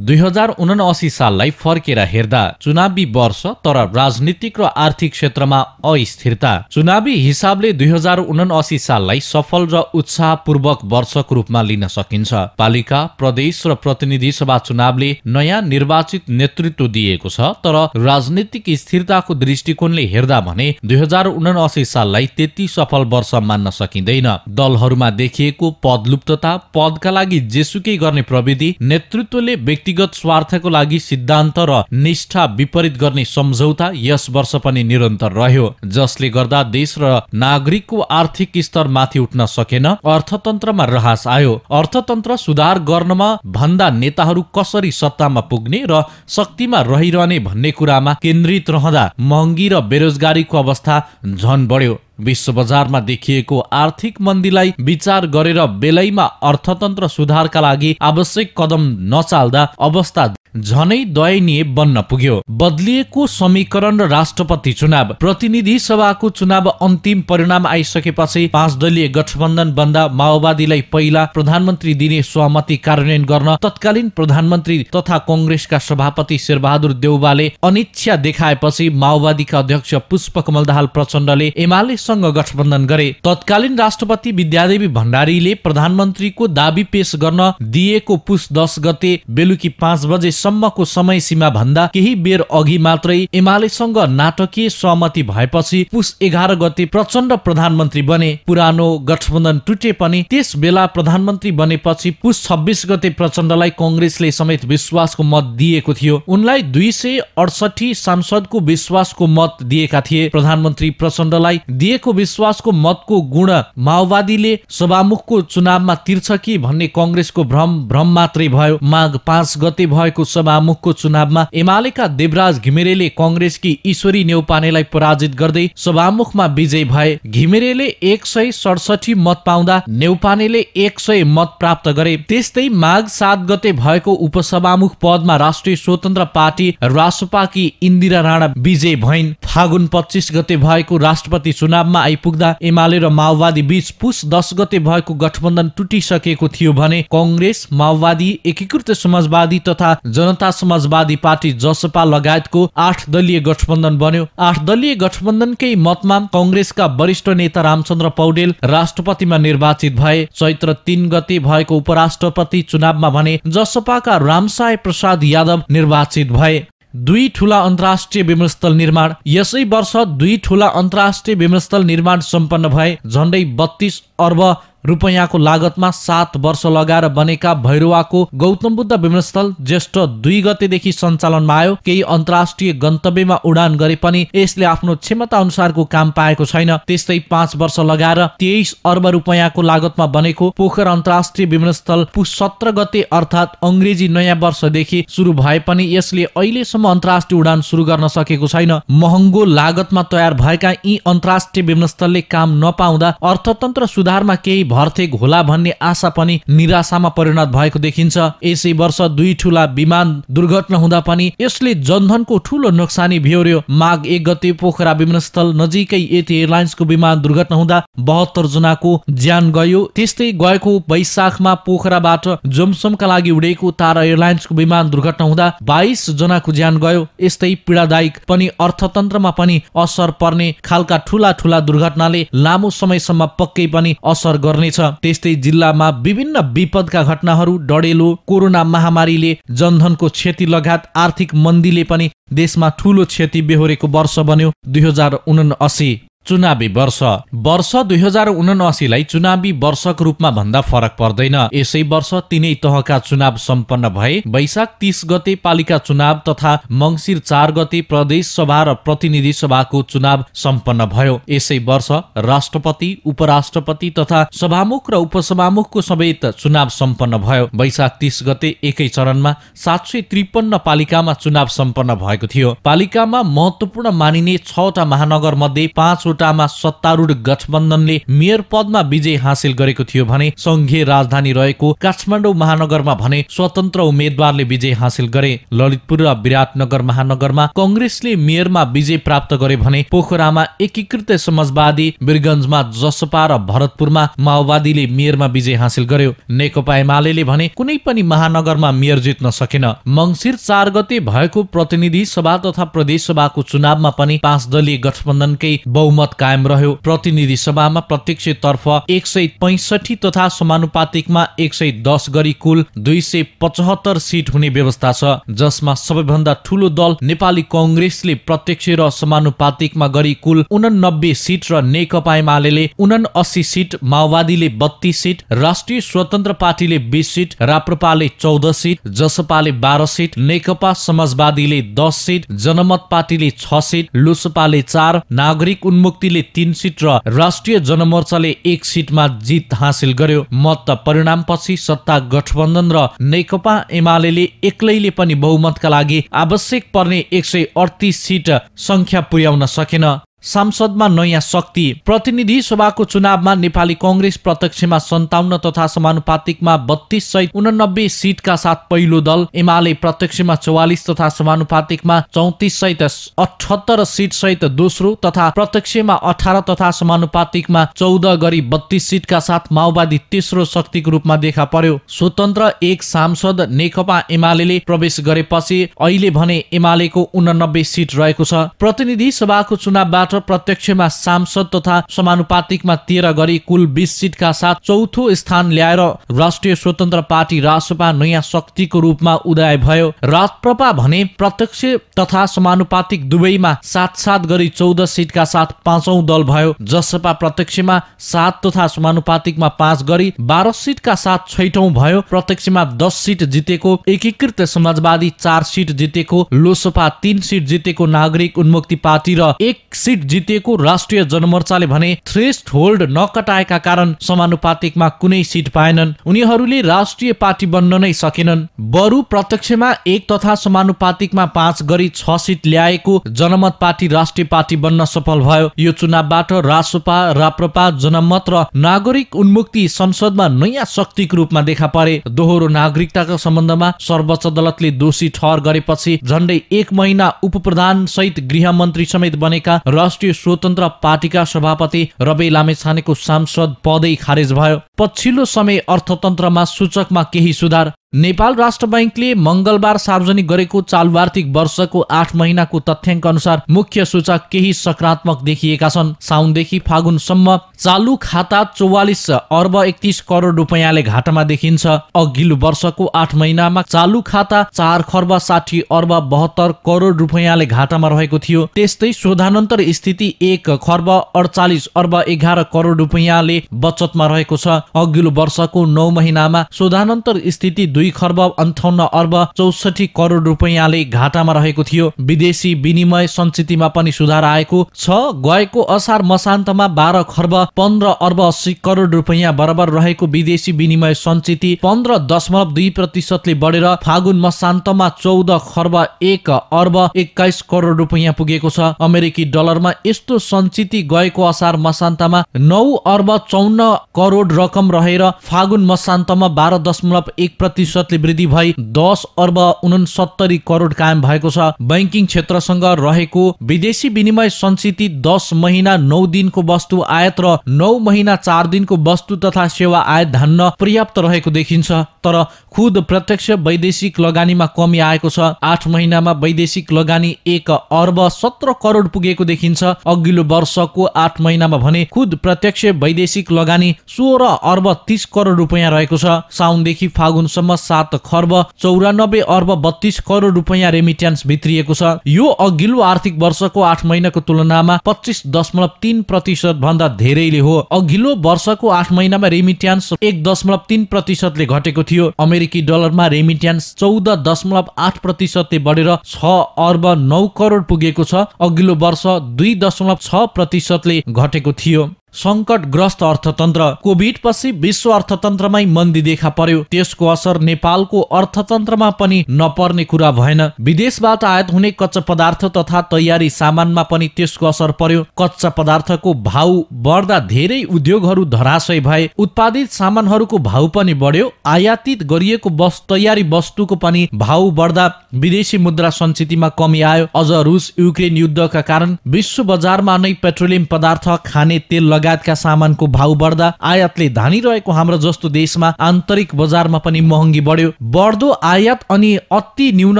दुई हजार उनासी साललाई फर्केर हेर्दा चुनावी वर्ष तर राजनीतिक र आर्थिक क्षेत्रमा अस्थिरता। चुनावी हिसाबले दुई हजार उनासी साललाई सफल र उत्साहपूर्वक वर्षको रूपमा लिन सकिन्छ। पालिका प्रदेश र प्रतिनिधि सभा चुनावले नयाँ निर्वाचित नेतृत्व दिएको छ तर राजनीतिक स्थिरताको दृष्टिकोणले हेर्दा भने दुई हजार उनासी साललाई त्यति सफल वर्ष मान्न सकिँदैन। दलहरूमा देखिएको पदलुप्तता पदका लागि जेसुकै गर्ने प्रविधि नेतृत्वले व्यक्ति व्यक्तिगत स्वार्थको लागि सिद्धान्त र निष्ठा विपरीत गर्ने सम्झौता यस वर्ष पनि निरन्तर रह्यो जसले गर्दा देश र नागरिकको आर्थिक स्तर माथि उठ्न सकेन अर्थतन्त्रमा रहास आयो। अर्थतन्त्र सुधार गर्नमा भन्दा नेताहरू कसरी सत्तामा पुग्ने र शक्तिमा रहिरहने भन्ने कुरामा केन्द्रित रहँदा महँगी र बेरोजगारीको अवस्था झन बढ्यो। विश्व बजारमा देखिएको आर्थिक मन्दीलाई विचार गरेर बेलैमा अर्थतन्त्र सुधारका लागि आवश्यक कदम नचाल्दा अवस्था झनै दयनीय बन्न पुग्यो। बदलिएको समीकरण र राष्ट्रपति चुनाव। प्रतिनिधि सभाको चुनाव अन्तिम परिणाम आइसकेपछि पाँच दलीय गठबन्धन बन्दा माओवादीलाई पहिला प्रधानमन्त्री दिने सहमति कार्यान्वयन गर्न तत्कालीन प्रधानमन्त्री तथा कङ्ग्रेसका सभापति शेरबहादुर देउबाले अनिच्छा देखाएपछि माओवादीका अध्यक्ष पुष्पकमल दाहाल प्रचण्डले एमालेसँग गठबन्धन गरे। तत्कालीन राष्ट्रपति विद्यादेवी भण्डारीले प्रधानमन्त्रीको दावी पेश गर्न दिएको पुस दस गते बेलुकी पाँच बजे सम्मको समय सीमा भन्दा केही बेर अघि मात्रै एमालेसँग नाटकीय सहमति भएपछि पुस एघार गते प्रचण्ड प्रधानमन्त्री बने पुरानो गठबन्धन टुटे पनि त्यस बेला प्रधानमन्त्री बनेपछि पुस छब्बिस गते प्रचण्डलाई कङ्ग्रेसले समेत विश्वासको मत दिएको थियो। उनलाई दुई सय अडसठी सांसदको विश्वासको मत दिएका थिए। प्रधानमन्त्री प्रचण्डलाई दिएको विश्वासको मतको गुण माओवादीले सभामुखको चुनावमा तिर्छ कि भन्ने कङ्ग्रेसको भ्रम भ्रम मात्रै भयो। माघ पाँच गते भएको सभामुखको चुनावमा एमालेका देवराज घिमिरेले कङ्ग्रेसकी ईश्वरी नेउपानेलाई पराजित गर्दै सभामुखमा विजय भए। घिमिरेले एक सय सडसठी मत पाउँदा नेउपानेले एक सय मत प्राप्त गरे। त्यस्तै माघ सात गते भएको उपसभामुख पदमा राष्ट्रिय स्वतन्त्र पार्टी रासपाकी इन्दिरा राणा विजय भइन्। फागुन पच्चिस गते भएको राष्ट्रपति चुनावमा आइपुग्दा एमाले र माओवादी बीच पुस दस गते भएको गठबन्धन टुटिसकेको थियो भने कङ्ग्रेस माओवादी एकीकृत समाजवादी तथा जनता समाजवादी पार्टी जसपा लगायतको आठ दलीय गठबन्धन बन्यो। आठ दलीय गठबन्धनकै मतमा कङ्ग्रेसका वरिष्ठ नेता रामचन्द्र पौडेल राष्ट्रपतिमा निर्वाचित भए। चैत्र तीन गते भएको उपराष्ट्रपति चुनावमा भने जसपाका रामसाय प्रसाद यादव निर्वाचित भए। दुई ठुला अन्तर्राष्ट्रिय विमानस्थल निर्माण। यसै वर्ष दुई ठुला अन्तर्राष्ट्रिय विमानस्थल निर्माण सम्पन्न भए। झन्डै बत्तीस अर्ब रुपैयाँको लागतमा सात वर्ष लगाएर बनेका भैरवाको गौतम बुद्ध विमानस्थल ज्येष्ठ दुई गतेदेखि सञ्चालनमा आयो। केही अन्तर्राष्ट्रिय गन्तव्यमा उडान गरे पनि यसले आफ्नो क्षमता अनुसारको काम पाएको छैन। त्यस्तै पाँच वर्ष लगाएर तेइस अर्ब रुपैयाँको लागतमा बनेको पोखर अन्तर्राष्ट्रिय विमानस्थल पुस सत्र गते अर्थात् अङ्ग्रेजी नयाँ वर्षदेखि सुरु भए पनि यसले अहिलेसम्म अन्तर्राष्ट्रिय उडान सुरु गर्न सकेको छैन। महँगो लागतमा तयार भएका यी अन्तर्राष्ट्रिय विमानस्थलले काम नपाउँदा अर्थतन्त्र सुधारमा केही भर्थे होला भन्ने आशा पनि निराशामा परिणत भएको देखिन्छ। यसै वर्ष दुई ठुला विमान दुर्घटना हुँदा पनि यसले जनधनको ठुलो नोक्सानी बिहोर्यो माघ एक गते पोखरा विमानस्थल नजिकै यति एयरलाइन्सको विमान दुर्घटना हुँदा बहत्तर जनाको ज्यान गयो। त्यस्तै गएको वैशाखमा पोखराबाट जोमसोमका लागि उडेको तारा एयरलाइन्सको विमान दुर्घटना हुँदा बाइस जनाको ज्यान गयो। यस्तै पीडादायक पनि अर्थतन्त्रमा पनि असर पर्ने खालका ठुला ठुला दुर्घटनाले लामो समयसम्म पक्कै पनि असर गर्ने गर्नेछ त्यस्तै जिल्लामा विभिन्न विपदका घटनाहरू डडेलो कोरोना महामारीले जनधनको क्षति लगायत आर्थिक मन्दीले पनि देशमा ठूलो क्षति बेहोरेको वर्ष बन्यो दुई हजार उनासी चुनावी वर्ष। वर्ष दुई हजार उनासीलाई चुनावी वर्षको रूपमा भन्दा फरक पर्दैन। यसै वर्ष तिनै तहका चुनाव सम्पन्न भए वैशाख तीस गते पालिका चुनाव तथा मङ्सिर चार गते प्रदेश सभा र प्रतिनिधि सभाको चुनाव सम्पन्न भयो। यसै वर्ष राष्ट्रपति उपराष्ट्रपति तथा सभामुख र उपसभामुखको समेत चुनाव सम्पन्न भयो। वैशाख तीस गते एकै चरणमा सात सय त्रिपन्न पालिकामा चुनाव सम्पन्न भएको थियो। पालिकामा महत्वपूर्ण मानिने छवटा महानगर मध्ये पाँच बाँसोटामा सत्तारूढ गठबन्धनले मेयर पदमा विजय हासिल गरेको थियो भने संघीय राजधानी रहेको काठमाडौँ महानगरमा भने स्वतन्त्र उम्मेद्वारले विजय हासिल गरे। ललितपुर र विराटनगर महानगरमा कङ्ग्रेसले मेयरमा विजय प्राप्त गरे भने पोखरामा एकीकृत समाजवादी वीरगन्जमा जसपा र भरतपुरमा माओवादीले मेयरमा विजय हासिल गर्यो। नेकपा एमाले भने कुनै पनि महानगरमा मेयर जित्न सकेन। मङ्सिर चार गते भएको प्रतिनिधि सभा तथा प्रदेश सभाको चुनावमा पनि पाँच दलीय गठबन्धनकै बहुमत कायम रह्यो। प्रतिनिधि सभामा प्रत्यक्ष तर्फ एक सय पैसठी तथा समानुपातिकमा एक सय दस गरी कुल दुई सय पचहत्तर सिट हुने व्यवस्था छ। जसमा सबैभन्दा ठूलो दल नेपाली कङ्ग्रेसले प्रत्यक्ष र समानुपातिकमा गरी कुल उननब्बे सिट र नेकपा एमाले उन सिट माओवादीले बत्तीस सिट राष्ट्रिय स्वतन्त्र पार्टीले बिस सिट राप्रपाले चौध सिट जसपाले बाह्र सिट नेकपा समाजवादीले दस सिट जनमत पार्टीले छ सिट लुसपाले चार नागरिक उन्मुक्तिले तीन सिट र राष्ट्रिय जनमोर्चाले एक सिटमा जित हासिल गर्यो। मत परिणामपछि सत्ता गठबन्धन र नेकपा एमाले एक्लैले पनि बहुमतका लागि आवश्यक पर्ने एक सय अडतिस सिट संख्या पुर्याउन सकेन। सांसदमा नयाँ शक्ति। प्रतिनिधि सभाको चुनावमा नेपाली कङ्ग्रेस प्रत्यक्षमा सन्ताउन्न तथा समानुपातिकमा बत्तीस सहित उननब्बे सिटका साथ पहिलो दल एमाले प्रत्यक्षमा चौवालिस तथा समानुपातिकमा चौतिस सहित अठहत्तर सिट सहित दोस्रो तथा प्रत्यक्षमा अठार तथा समानुपातिकमा चौध गरी बत्तीस सिटका साथ माओवादी तेस्रो शक्तिको रूपमा देखा पर्यो। स्वतन्त्र एक सांसद नेकपा एमाले प्रवेश गरेपछि अहिले भने एमालेको उननब्बे सिट रहेको छ। प्रतिनिधि सभाको चुनावबाट प्रत्यक्षमा सांसद तथा समानुपातिकमा तेह्र गरी कुल बिस सिटका साथ चौथो स्थान ल्याएर राष्ट्रिय स्वतन्त्र पार्टी राजसभा नयाँ शक्तिको रूपमा उदय भयो। राजप्रपा भने प्रत्यक्ष तथा समानुपातिक दुवैमा सात सात गरी चौध सिटका साथ पाँचौं दल भयो। जसपा प्रत्यक्षमा सात तथा समानुपातिकमा पाँच गरी बाह्र सिटका साथ छैटौं भयो। प्रत्यक्षमा दस सिट जितेको एकीकृत समाजवादी चार सिट जितेको लोसपा तीन सिट जितेको नागरिक उन्मुक्ति पार्टी र एक सिट सिट जितेको राष्ट्रिय जनमोर्चाले भने थ्रेस्ट होल्ड नकटाएका कारण समानुपातिकमा कुनै सिट पाएनन्। उनीहरूले राष्ट्रिय पार्टी बन्न नै सकेनन्। बरु प्रत्यक्षमा एक तथा समानुपातिकमा पाँच गरी छ सिट ल्याएको जनमत पार्टी राष्ट्रिय पार्टी बन्न सफल भयो। यो चुनावबाट रासोपा राप्रपा जनमत र नागरिक उन्मुक्ति संसदमा नयाँ शक्तिको रूपमा देखा परे। दोहोरो नागरिकताको सम्बन्धमा सर्वोच्च अदालतले दोषी ठहर गरेपछि झण्डै एक महिना उप सहित गृह मन्त्री समेत बनेका राष्ट्रिय स्वतन्त्र पार्टीका सभापति रवि लामेछानेको सांसद पदै खारेज भयो। पछिल्लो समय अर्थतन्त्रमा सूचकमा केही सुधार नेपाल राष्ट्र बैङ्कले मङ्गलबार सार्वजनिक गरेको चालु आर्थिक वर्षको आठ महिनाको तथ्याङ्क अनुसार मुख्य सूचक केही सकारात्मक देखिएका छन्। साउनदेखि फागुनसम्म चालु खाता चौवालिस अर्ब एकतिस करोड रुपियाँले घाटामा देखिन्छ। अघिल्लो वर्षको आठ महिनामा चालु खाता चार खर्ब साठी अर्ब बहत्तर करोड रुपियाँले घाटामा रहेको थियो। त्यस्तै शोधानन्तर स्थिति एक खर्ब अडचालिस अर्ब एघार करोड रुपियाँले बचतमा रहेको छ। अघिल्लो वर्षको नौ महिनामा शोधानन्तर स्थिति दुई खर्ब अन्ठाउन्न अर्ब चौसठी करोड रुपियाँले घाटामा रहेको थियो। विदेशी विनिमय सञ्चितमा पनि सुधार आएको। छ गएको असार मसान्तमा बाह्र खर्ब पन्ध्र अर्ब अस्सी करोड रुपियाँ बराबर रहेको विदेशी विनिमय सञ्चित पन्ध्र दशमलव दुई प्रतिशतले बढेर फागुन मसान्तमा चौध खर्ब एक अर्ब एक्काइस करोड रुपियाँ पुगेको छ। अमेरिकी डलरमा यस्तो सञ्चित गएको असार मसान्तमा नौ अर्ब चौन्न करोड रकम रहेर फागुन मसान्तमा बाह्र दशमलव एक प्रतिशत प्रतिशतले वृद्धि भई दस अर्ब उनसत्तरी करोड कायम भएको छ। बैङ्किङ क्षेत्रसँग रहेको विदेशी विनिमय संचिति दस महिना नौ दिनको वस्तु आयात र नौ महिना चार दिनको वस्तु तथा सेवा आयात धान्न पर्याप्त रहेको देखिन्छ। तर खुद प्रत्यक्ष वैदेशिक लगानीमा कमी आएको छ। आठ महिनामा वैदेशिक लगानी एक अर्ब सत्र करोड पुगेको देखिन्छ। अघिल्लो वर्षको आठ महिनामा भने खुद प्रत्यक्ष वैदेशिक लगानी सोह्र अर्ब तिस करोड रुपियाँ रहेको छ। साउनदेखि फागुनसम्म सात खर्ब चौरानब्बे अर्ब बत्तीस करोड रुपियाँ रेमिट्यान्स भित्रिएको छ। यो अघिल्लो आर्थिक वर्षको आठ महिनाको तुलनामा पच्चिस दशमलव तिन प्रतिशत भन्दा धेरैले हो। अघिल्लो वर्षको आठ महिनामा रेमिट्यान्स एक दशमलव तिन प्रतिशतले घटेको थियो। अमेरिकी डलरमा रेमिट्यान्स चौध दशमलव आठ प्रतिशतले बढेर छ अर्ब नौ करोड पुगेको छ। अघिल्लो वर्ष दुई दशमलव छ प्रतिशतले घटेको थियो। सङ्कटग्रस्त अर्थतन्त्र कोभिड पछि विश्व अर्थतन्त्रमै मन्दी देखा पर्यो। त्यसको असर नेपालको अर्थतन्त्रमा पनि नपर्ने कुरा भएन। विदेशबाट आयात हुने कच्चा पदार्थ तथा तयारी सामानमा पनि त्यसको असर पर्यो। कच्चा पदार्थको भाउ बढ्दा धेरै उद्योगहरू धराशय भए। उत्पादित सामानहरूको भाउ पनि बढ्यो। आयातित गरिएको वस्तु तयारी वस्तुको पनि भाउ बढ्दा विदेशी मुद्रा सञ्चितमा कमी आयो। अझ रुस युक्रेन युद्धका कारण विश्व बजारमा नै पेट्रोलियम पदार्थ खाने तेल लगायतका सामानको भाउ बढ्दा आयातले धानिरहेको हाम्रो जस्तो देशमा आन्तरिक बजारमा पनि महँगी बढ्यो। बढ्दो आयात अनि अति न्यून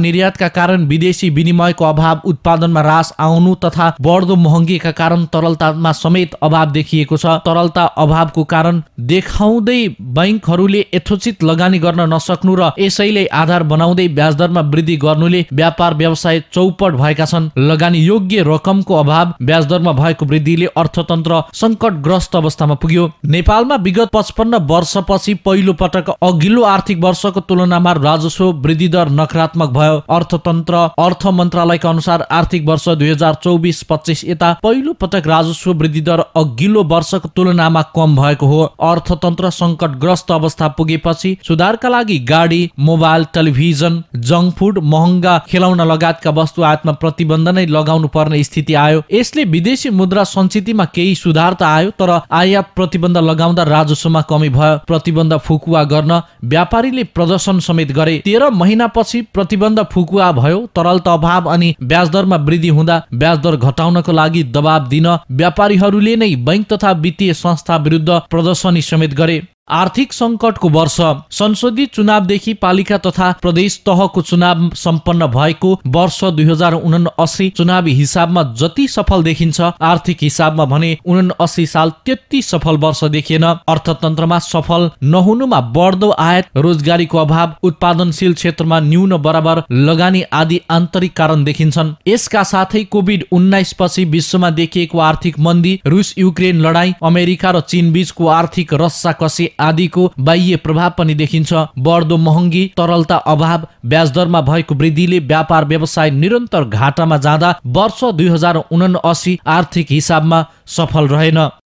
निर्यातका कारण विदेशी विनिमयको अभाव उत्पादनमा रास आउनु तथा बढ्दो महँगीका कारण तरलतामा समेत अभाव देखिएको छ। तरलता अभावको कारण देखाउँदै बैङ्कहरूले यथोचित लगानी गर्न नसक्नु र यसैले आधार बनाउँदै ब्याज दरमा वृद्धि गर्नुले व्यापार व्यवसाय चौपट भएका छन्। लगानी योग्य रकमको अभाव ब्याज दरमा भएको वृद्धिले अर्थतन्त्र सङ्कटग्रस्त अवस्थामा पुग्यो। नेपालमा विगत पचपन्न वर्षपछि पहिलो पटक अघिल्लो आर्थिक वर्षको तुलनामा राजस्व वृद्धि दर नकारात्मक भयो। अर्थतन्त्र अर्थ मन्त्रालयका अनुसार आर्थिक वर्ष दुई हजार चौबिस पच्चिस यता पहिलो पटक राजस्व वृद्धि दर अघिल्लो वर्षको तुलनामा कम भएको हो। अर्थतन्त्र सङ्कटग्रस्त अवस्था पुगेपछि सुधारका लागि गाडी मोबाइल टेलिभिजन जङ्क फुड महँगा खेलाउन लगायतका वस्तु आयातमा प्रतिबन्ध नै लगाउनु पर्ने स्थिति आयो। यसले विदेशी मुद्रा सञ्चितमा केही सुधार त आयो तर आयात प्रतिबन्ध लगाउँदा राजस्वमा कमी भयो। प्रतिबन्ध फुकुवा गर्न व्यापारीले प्रदर्शन समेत गरे। तेह्र महिनापछि प्रतिबन्ध फुकुवा भयो। तरलता अभाव अनि ब्याज दरमा वृद्धि हुँदा ब्याज दर घटाउनको लागि दबाब दिन व्यापारीहरूले नै बैङ्क तथा वित्तीय संस्था विरुद्ध प्रदर्शनी समेत गरे। आर्थिक सङ्कटको वर्ष। संसदीय चुनावदेखि पालिका तथा प्रदेश तहको चुनाव सम्पन्न भएको वर्ष दुई हजार उनासी चुनावी हिसाबमा जति सफल देखिन्छ आर्थिक हिसाबमा भने उनासी साल त्यति सफल वर्ष देखिएन। अर्थतन्त्रमा सफल नहुनुमा बढ्दो आयात रोजगारीको अभाव उत्पादनशील क्षेत्रमा न्यून बराबर लगानी आदि आन्तरिक कारण देखिन्छन्। यसका साथै कोभिड उन्नाइस पछि विश्वमा देखिएको आर्थिक मन्दी रुस युक्रेन लडाई अमेरिका र चीन बीचको आर्थिक रस्सा कसी आदिको बाह्य प्रभाव पनि देखिन्छ। बढ्दो महँगी तरलता अभाव ब्याज दरमा भएको वृद्धिले व्यापार व्यवसाय निरन्तर घाटामा जाँदा वर्ष दुई आर्थिक हिसाबमा सफल रहेन।